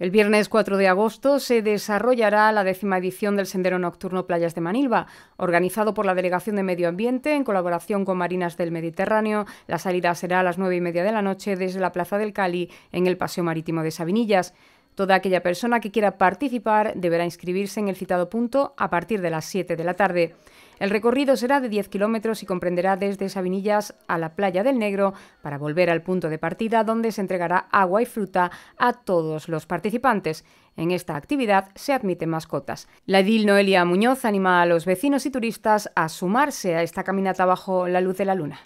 El viernes 4 de agosto se desarrollará la décima edición del Sendero Nocturno Playas de Manilva, organizado por la Delegación de Medio Ambiente en colaboración con Marinas del Mediterráneo. La salida será a las nueve y media de la noche desde la Plaza del Cali en el Paseo Marítimo de Sabinillas. Toda aquella persona que quiera participar deberá inscribirse en el citado punto a partir de las 7 de la tarde. El recorrido será de 10 kilómetros y comprenderá desde Sabinillas a la playa del Negro para volver al punto de partida donde se entregará agua y fruta a todos los participantes. En esta actividad se admiten mascotas. La edil Noelia Muñoz anima a los vecinos y turistas a sumarse a esta caminata bajo la luz de la luna.